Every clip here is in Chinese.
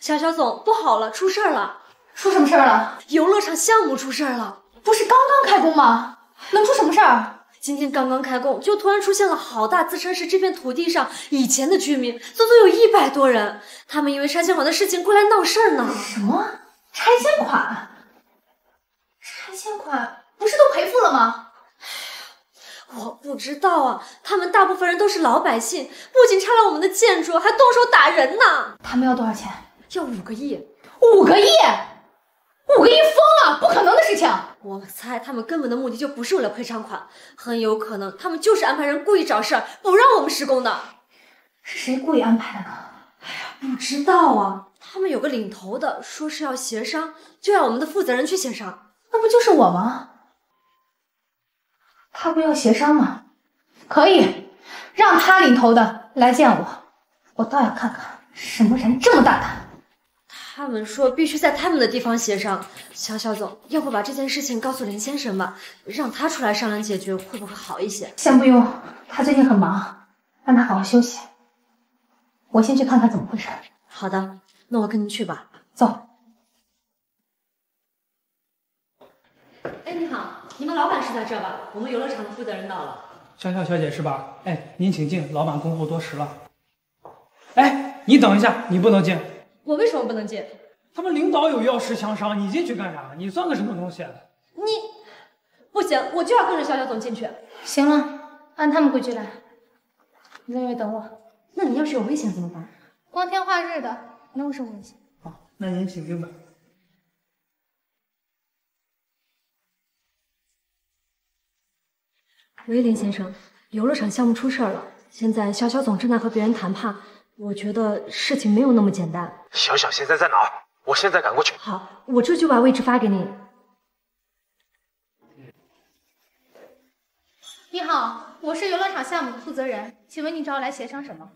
小小总，不好了，出事儿了！出什么事儿了？游乐场项目出事儿了！不是刚刚开工吗？能出什么事儿？今天刚刚开工，就突然出现了好大自称是这片土地上以前的居民，足足有一百多人。他们因为拆迁款的事情过来闹事儿呢。什么拆迁款？拆迁款不是都赔付了吗？我不知道啊，他们大部分人都是老百姓，不仅拆了我们的建筑，还动手打人呢。他们要多少钱？要五个亿。五个亿？五个亿疯了，不可能的事情。我猜他们根本的目的就不是为了赔偿款，很有可能他们就是安排人故意找事儿，不让我们施工的。是谁故意安排的呢？哎呀，不知道啊。他们有个领头的，说是要协商，就让我们的负责人去协商。那不就是我吗？他不要协商吗？可以，让他领头的来见我，我倒要看看什么人这么大胆。他们说必须在他们的地方协商。小小总，要不把这件事情告诉林先生吧，让他出来商量解决，会不会好一些？先不用，他最近很忙，让他好好休息。我先去看看怎么回事。好的，那我跟您去吧。走。哎，你好，你们老板是在这吧？我们游乐场的负责人到了。小小小姐是吧？哎，您请进，老板恭候多时了。哎，你等一下，你不能进。我为什么不能进？他们领导有要事相商，你进去干啥？你算个什么东西？你不行，我就要跟着肖小总进去。行了，按他们规矩来。你在外面等我。那你要是有危险怎么办？光天化日的，能有什么危险。好，那您请进吧。喂，林先生，游乐场项目出事了，现在肖小总正在和别人谈判。我觉得事情没有那么简单。小小现在在哪儿？我现在赶过去。好，我这就把位置发给你。你好，我是游乐场项目的负责人，请问你找我来协商什么？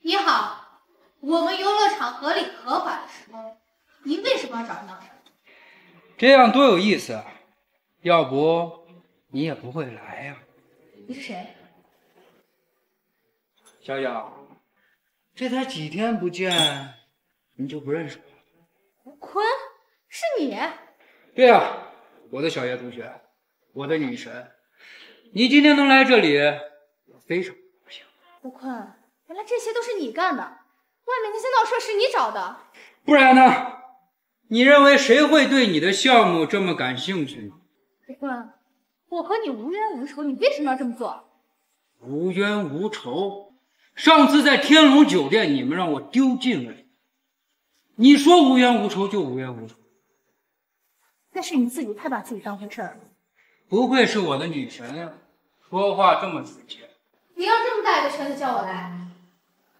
你好，我们游乐场合理合法的施工，您为什么要找人闹事？这样多有意思啊！要不你也不会来呀。你是谁？小小，这才几天不见，你就不认识我了？吴坤，是你？对呀，我的小叶同学，我的女神，你今天能来这里，我非常高兴。吴坤，原来这些都是你干的，外面那些闹事是你找的，不然呢？你认为谁会对你的项目这么感兴趣呢？吴坤，我和你无冤无仇，你为什么要这么做？无冤无仇。上次在天龙酒店，你们让我丢尽了。你说无冤无仇就无冤无仇，那是你自己太把自己当回事儿了。不愧是我的女神呀，说话这么直接。你要这么大一个圈子叫我来，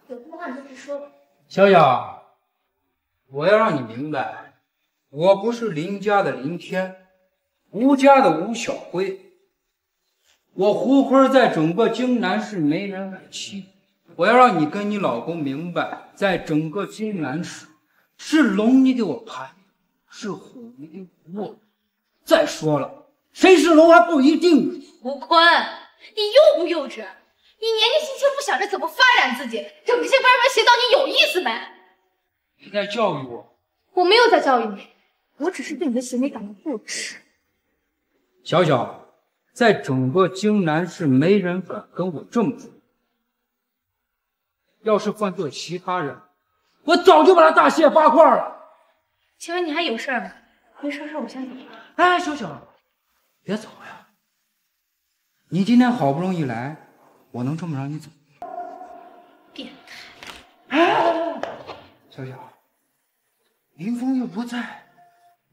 有什么话你就直说吧。小小，我要让你明白，我不是林家的林天，吴家的吴小辉。我胡坤在整个京南市没人敢欺。我要让你跟你老公明白，在整个金南市，是龙你给我拍，是虎你给我卧。再说了，谁是龙还不一定。吴坤，你幼不幼稚？你年纪轻轻不想着怎么发展自己，整这些歪门邪道，你有意思没？你在教育我？我没有在教育你，我只是对你的行为感到不耻。小小，在整个京南市，没人敢跟我这么说。要是换做其他人，我早就把他大卸八块了。请问你还有事吗？没事事，我先走了。哎，小小，别走呀！你今天好不容易来，我能这么让你走？变态！哎，小小，林峰又不在，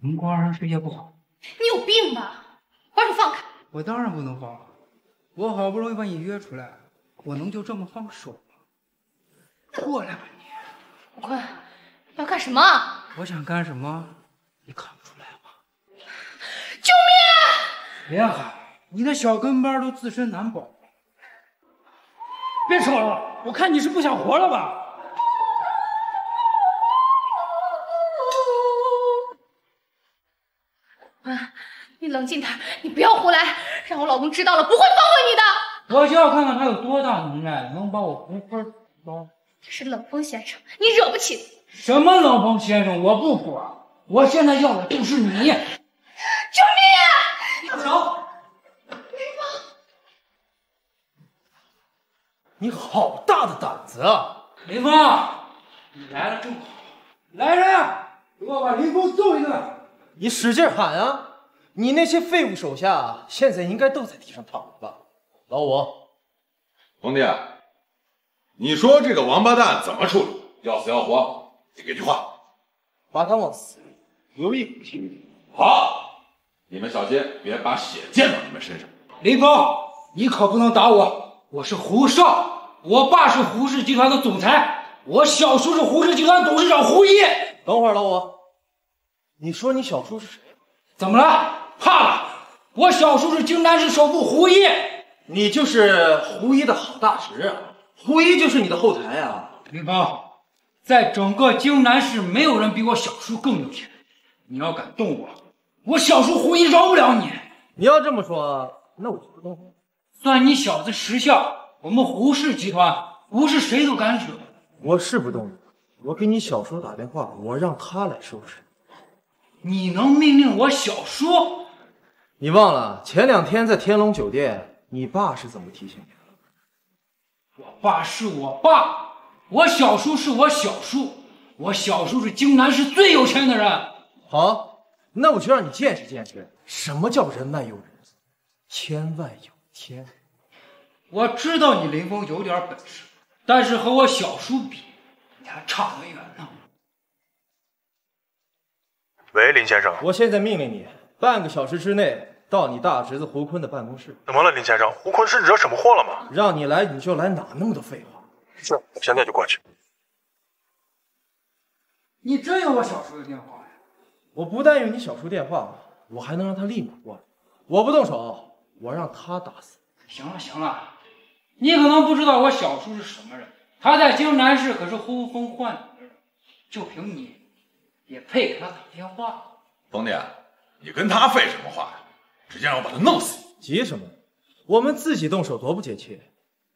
能光让世界不好？你有病吧？把手放开！我当然不能放了，我好不容易把你约出来，我能就这么放手？过来吧，你吴坤，要干什么？我想干什么，你看不出来吗？救命！别喊，你的小跟班都自身难保。别吵了，我看你是不想活了吧？坤，你冷静点，你不要胡来，让我老公知道了不会放过你的。我就要看看他有多大能耐，能把我胡坤包。他是冷风先生，你惹不起。什么冷风先生，我不管，我现在要的就是你。救命啊！住手！你好大的胆子啊！林峰，你来了正好，来人，给我把林峰揍一顿！你使劲喊啊！你那些废物手下现在应该都在地上躺着吧？老五，兄弟，你说这个王八蛋怎么处理？要死要活？你给句话。把他往死里留一口气。好，你们小心别把血溅到你们身上。林峰，你可不能打我，我是胡少，我爸是胡氏集团的总裁，我小叔是胡氏集团董事长胡一。等会儿，老五，你说你小叔是谁？怎么了？怕了？我小叔是京南市首富胡一。你就是胡一的好大侄啊！胡一就是你的后台啊！林峰，在整个京南市，没有人比我小叔更有钱。你要敢动我，我小叔胡一饶不了你。你要这么说，那我就不动手。算你小子识相，我们胡氏集团不是谁都敢惹。我是不动你，我给你小叔打电话，我让他来收拾。你能命令我小叔？你忘了前两天在天龙酒店，你爸是怎么提醒你的？我爸是我爸，我小叔是我小叔，我小叔是京南市最有钱的人。好，那我就让你见识见识什么叫人外有人，天外有天。我知道你林峰有点本事，但是和我小叔比，你还差得远呢。喂，林先生，我现在命令你，半个小时之内到你大侄子胡坤的办公室。怎么了，林先生？胡坤是惹什么祸了吗？让你来你就来，哪那么多废话？是，我现在就过去。你真有我小叔的电话呀？我不但有你小叔电话，我还能让他立马过来。我不动手，我让他打死。行了行了，你可能不知道我小叔是什么人，他在京南市可是呼风唤雨的人，就凭你，也配给他打电话？冯弟，你跟他废什么话呀？让我把他弄死！急什么？我们自己动手多不解气，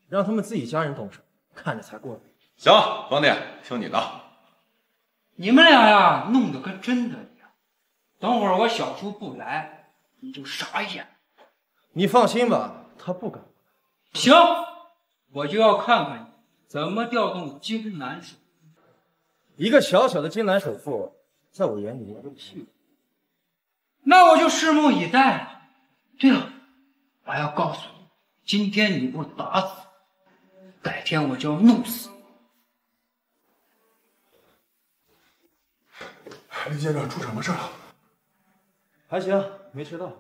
让他们自己家人动手，看着才过瘾。行，兄弟，听你的。你们俩呀，弄得跟真的一样。等会儿我小叔不来，你就傻眼。你放心吧，他不敢。行，我就要看看你怎么调动金南省。一个小小的金南首富，在我眼里连个屁。那我就拭目以待了。对了，我还要告诉你，今天你不打死，改天我就要弄死你。林先生出什么事了？还行，没迟到。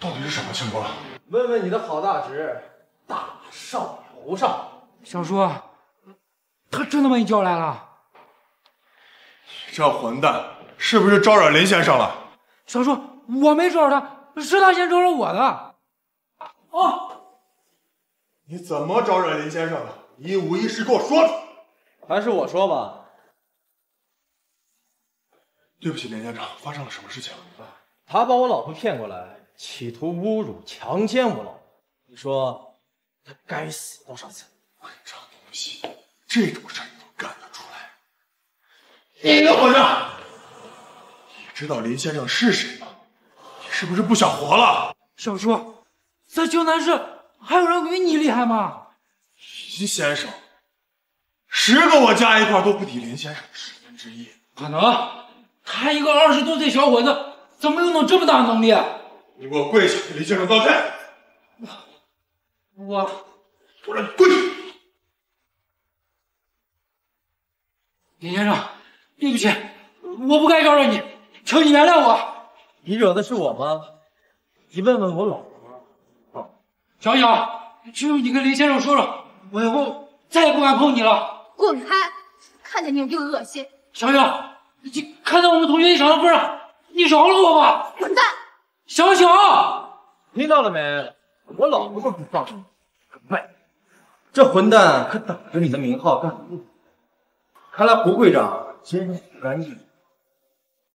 到底是什么情况？问问你的好大侄，大少爷胡少。小叔，他真的把你叫来了。这混蛋是不是招惹林先生了？小叔，我没招惹他，是他先招惹我的。哦，你怎么招惹林先生的？一五一十给我说出来。还是我说吧。对不起，林先生，发生了什么事情？他把我老婆骗过来，企图侮辱、强奸我老婆。你说他该死多少次？混账东西，这种事你都干得出来？你个混账！你知道林先生是谁吗？你是不是不想活了？小叔，在江南市还有人比你厉害吗？林先生，十个我加一块都不抵林先生十分之一。可能。他一个二十多岁小伙子，怎么有能这么大能力？你给我跪下，给林先生道歉！我，我让你跪下！林先生，对不起，我不该招惹你，求你原谅我。你惹的是我吗？你问问我老婆。小小，求你跟林先生说了，我以后再也不敢碰你了。滚开！看见你我就恶心。小小。你看在我们同学一场的份上，你饶了我吧！滚蛋！小小，听到了没？我老婆都不放过你，喂，这混蛋可打着你的名号干看来胡会长真是不甘意。